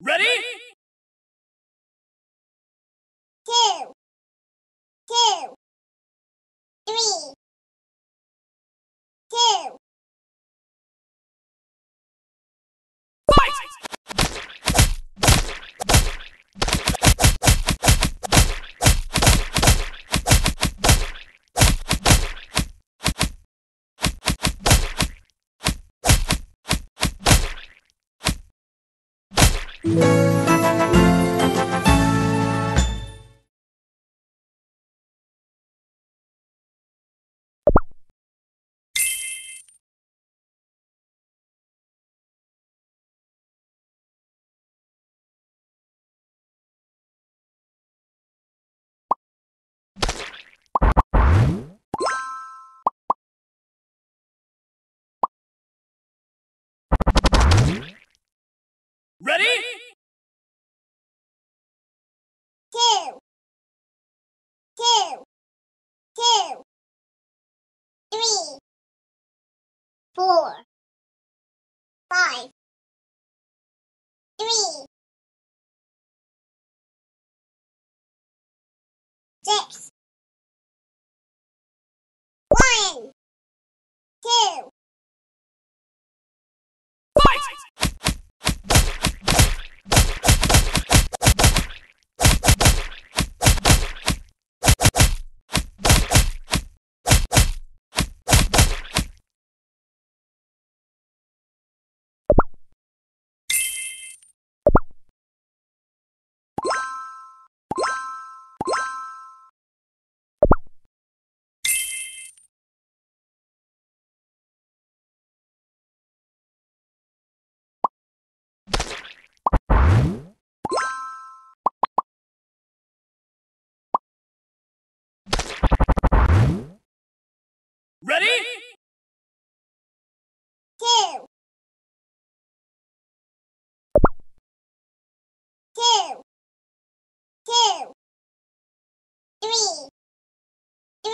Ready? Four, five, three, six, one,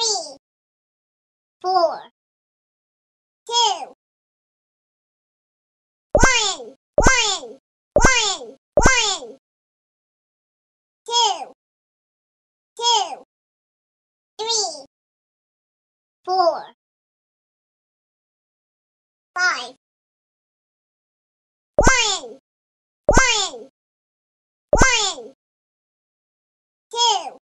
three, four, two, one, one, one, one, two, two, three, four, five, one, one, one, two,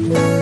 Ready?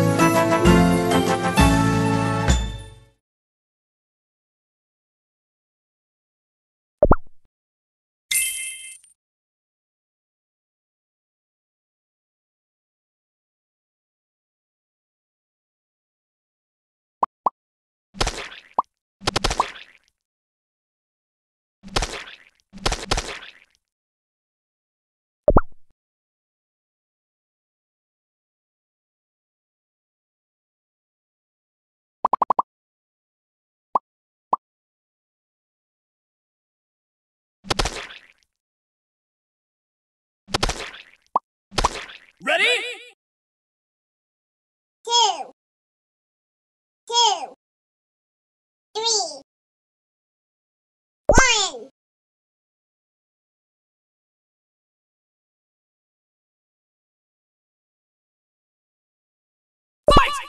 Three, one, Fight!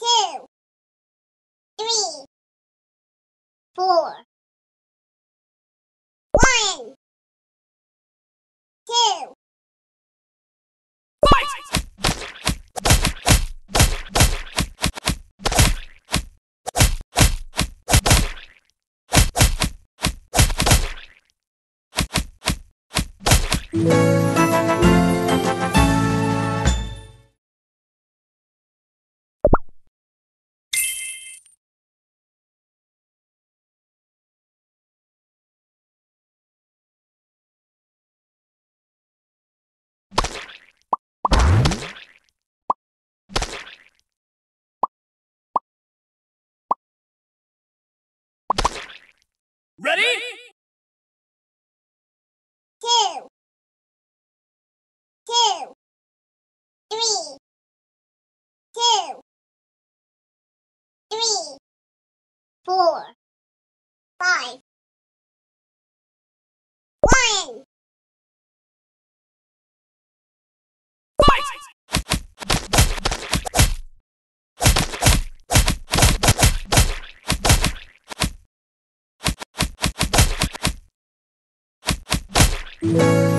two, three, four, Ready? two, two, three, two, three, four, five, one, Fight! Two,